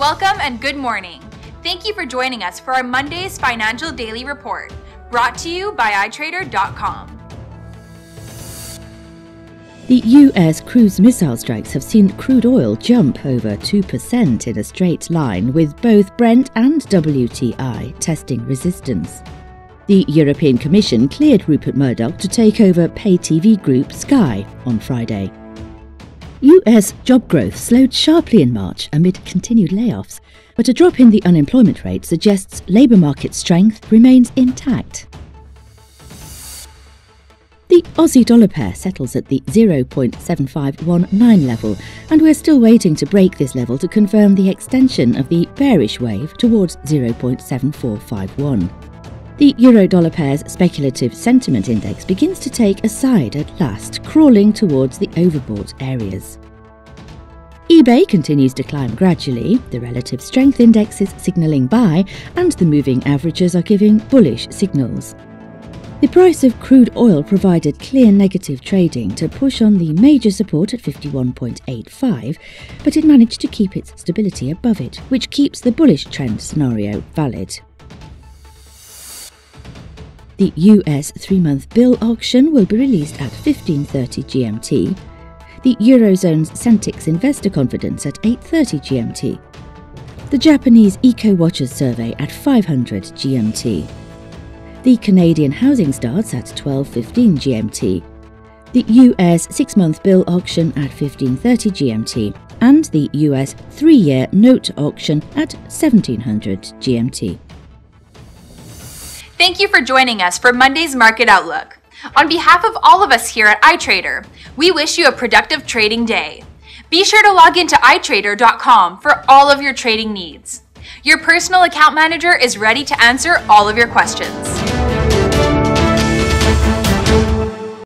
Welcome and good morning. Thank you for joining us for our Monday's Financial Daily Report, brought to you by iTrader.com. The US cruise missile strikes have seen crude oil jump over 2% in a straight line, with both Brent and WTI testing resistance. The European Commission cleared Rupert Murdoch to take over pay TV group Sky on Friday. US job growth slowed sharply in March amid continued layoffs, but a drop in the unemployment rate suggests labour market strength remains intact. The Aussie dollar pair settles at the 0.7519 level, and we're still waiting to break this level to confirm the extension of the bearish wave towards 0.7451. The euro dollar pair's speculative sentiment index begins to take a side at last, crawling towards the overbought areas. eBay continues to climb gradually, the relative strength index is signalling buy, and the moving averages are giving bullish signals. The price of crude oil provided clear negative trading to push on the major support at 51.85, but it managed to keep its stability above it, which keeps the bullish trend scenario valid. The US 3-month bill auction will be released at 15:30 GMT. The Eurozone's Sentix investor confidence at 8:30 GMT. The Japanese Eco Watchers survey at 500 GMT. The Canadian housing starts at 12:15 GMT. The US 6-month bill auction at 15:30 GMT and the US 3-year note auction at 1700 GMT. Thank you for joining us for Monday's Market Outlook. On behalf of all of us here at iTrader, we wish you a productive trading day. Be sure to log into iTrader.com for all of your trading needs. Your personal account manager is ready to answer all of your questions.